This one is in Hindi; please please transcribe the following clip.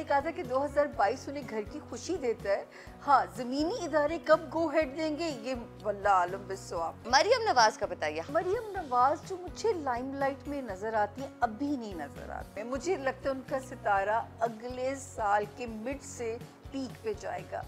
ने कहा था कि 2022 उन्हें घर की खुशी देता है। हाँ जमीनी इदारे कब गो हेड देंगे ये वल्ला आलम बिस्वाब मरियम नवाज़ का बताइए। मरियम नवाज़ जो मुझे लाइमलाइट में नज़र आती है अभी नहीं नज़र आते मुझे लगता है उनका सितारा अगले साल के मिड से पीक पे जाएगा।